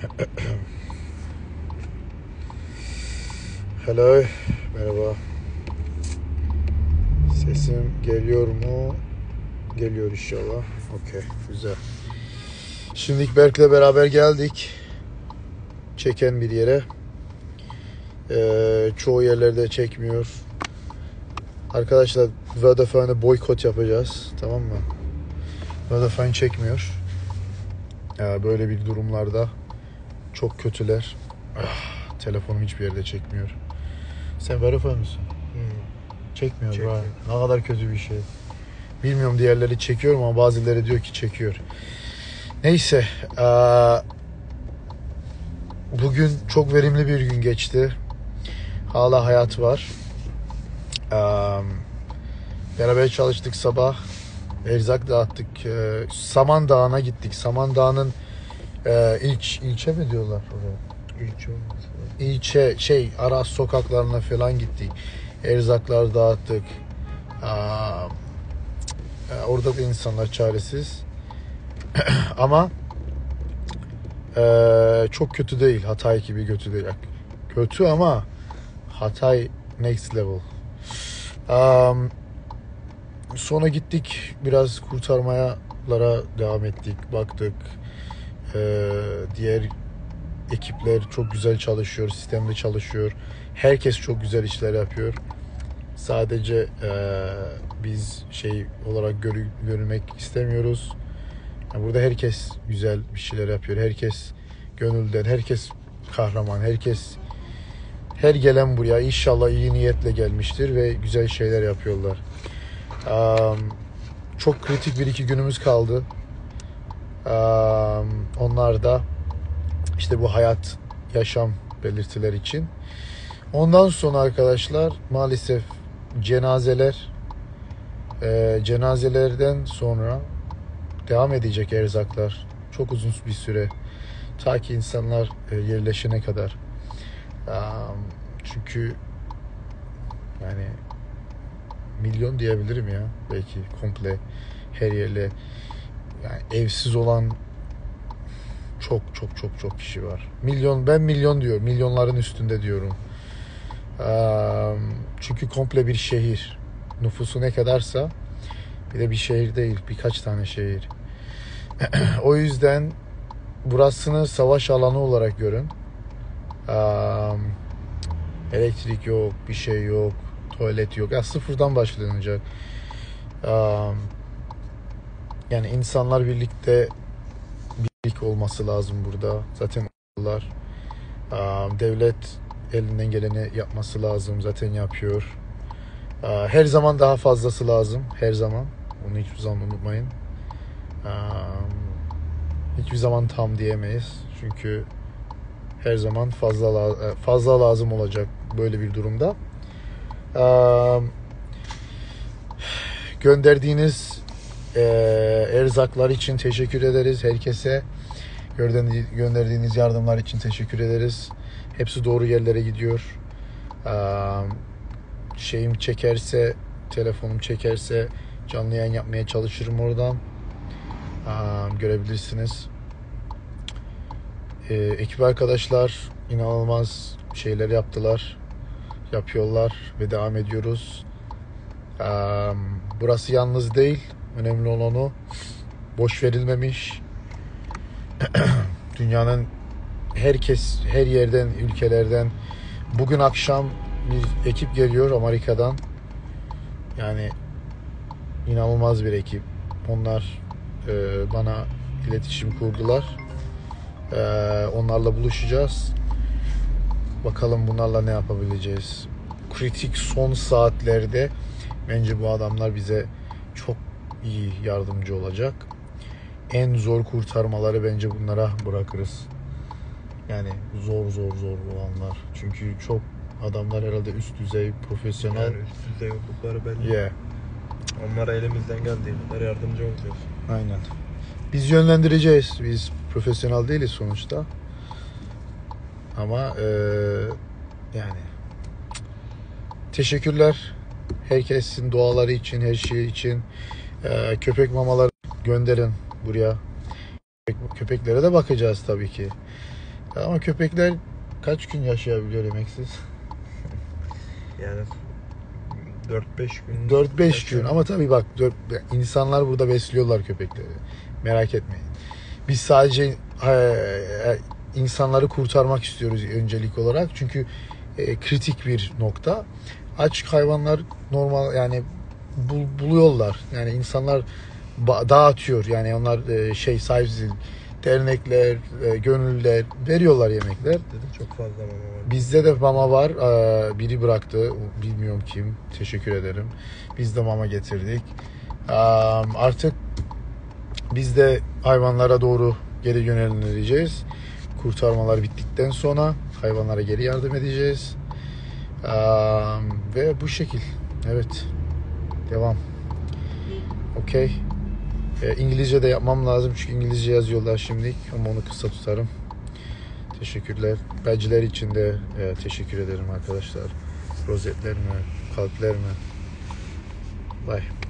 Hello, merhaba. Sesim geliyor mu? Geliyor inşallah. Okey, güzel. Şimdi Berk'le beraber geldik. Çeken bir yere. Ee, çoğu yerlerde çekmiyor. Arkadaşlar Vodafone'a boykot yapacağız. Tamam mı? Vodafone çekmiyor. Ya böyle bir durumlarda çok kötüler. Ah, telefonum hiçbir yerde çekmiyor. Sen Vodafone musun? Çekmiyor. Çekmiyor. vay. Ne kadar kötü bir şey. Bilmiyorum diğerleri çekiyor ama bazıları diyor ki çekiyor. Neyse. eee, Bugün çok verimli bir gün geçti. Hala hayat var. Eee, Beraber çalıştık sabah. Erzak dağıttık. Eee, Saman Dağı'na gittik. Saman Dağı'nın eee, ilç, ilçe mi diyorlar olmaz. ilçe şey ara sokaklarına falan gittik. Erzaklar dağıttık. Aa, e, orada da insanlar çaresiz. Ama e, çok kötü değil. Hatay gibi kötü değil. Kötü ama Hatay next level. Am, sonra gittik biraz kurtarmayalara devam ettik. Baktık. E, diğer ekipler çok güzel çalışıyor, sistemde çalışıyor. Herkes çok güzel işler yapıyor. Sadece eee, biz şey olarak görü- görülmek istemiyoruz. Yani burada herkes güzel bir şeyler yapıyor. Herkes gönülden, herkes kahraman, herkes her gelen buraya inşallah iyi niyetle gelmiştir ve güzel şeyler yapıyorlar. Am, çok kritik bir iki günümüz kaldı. Onlar da işte bu hayat, yaşam belirtiler için. Ondan sonra arkadaşlar maalesef cenazeler e, cenazelerden sonra devam edecek erzaklar. Çok uzun bir süre. Ta ki insanlar e, yerleşene kadar. Çünkü yani milyon diyebilirim ya belki komple her yerle yani evsiz olan çok çok çok çok kişi var. Milyon ben milyon diyorum. Milyonların üstünde diyorum. Çünkü komple bir şehir. Nüfusu ne kadarsa bir de bir şehir değil. Birkaç tane şehir. o yüzden burasını savaş alanı olarak görün. Elektrik yok, bir şey yok, tuvalet yok. Ya sıfırdan başlanacak. Yani insanlar birlikte birlik olması lazım burada. Zaten. Aa, Devlet elinden geleni yapması lazım. Zaten yapıyor. Her zaman daha fazlası lazım. Her zaman. Bunu hiçbir zaman unutmayın. Hiçbir zaman tam diyemeyiz. Çünkü her zaman fazla la- fazla lazım olacak böyle bir durumda. Gönderdiğiniz e, erzaklar için teşekkür ederiz herkese. Gönderdi- Gönderdiğiniz yardımlar için teşekkür ederiz. Hepsi doğru yerlere gidiyor. Aa, şeyim çekerse, telefonum çekerse canlı yayın yapmaya çalışırım oradan. Aa, görebilirsiniz. Ee, ekip arkadaşlar inanılmaz şeyler yaptılar. Yapıyorlar ve devam ediyoruz. Burası yalnız değil. Önemli olan o. Boş verilmemiş. Dünyanın herkes her yerden ülkelerden bugün akşam bir ekip geliyor Amerika'dan. Yani inanılmaz bir ekip. Onlar e, bana iletişim kurdular. E, onlarla buluşacağız. Bakalım bunlarla ne yapabileceğiz. Kritik son saatlerde bence bu adamlar bize çok iyi yardımcı olacak. En zor kurtarmaları bence bunlara bırakırız. Yani zor zor zor olanlar. Çünkü çok adamlar herhalde üst düzey profesyonel. Yani üst düzey oldukları belli. Yeah, Onlara elimizden geldiği kadar yardımcı olacağız. aynen. Biz yönlendireceğiz. Biz profesyonel değiliz sonuçta. Ama eee, yani teşekkürler. Herkesin duaları için, her şey için. Eee, köpek mamaları gönderin buraya. Köpek- Köpeklere de bakacağız tabii ki. Ama köpekler kaç gün yaşayabiliyor yemeksiz? Yani 4-5 gün. 4-5 gün ama tabii bak insanlar burada besliyorlar köpekleri. Merak etmeyin. Biz sadece e, e, insanları kurtarmak istiyoruz öncelik olarak. Çünkü e, kritik bir nokta. Aç hayvanlar normal yani bul- buluyorlar. Yani insanlar dağıtıyor. Yani onlar e, şey sahipsiz dernekler, e, gönüllüler veriyorlar yemekler. Dedim çok fazla mama var. Bizde de mama var. Ee, Biri bıraktı. Bilmiyorum kim. Teşekkür ederim. Biz de mama getirdik. Ee, Artık biz de hayvanlara doğru geri yöneleceğiz. Kurtarmalar bittikten sonra hayvanlara geri yardım edeceğiz. Ee, Ve bu şekil. Evet. Devam. Okey. Ee, İngilizce de yapmam lazım çünkü İngilizce yazıyorlar şimdilik ama onu kısa tutarım. Teşekkürler. Badge'ler için de e, teşekkür ederim arkadaşlar. Rozetler mi, kalpler mi? Bye.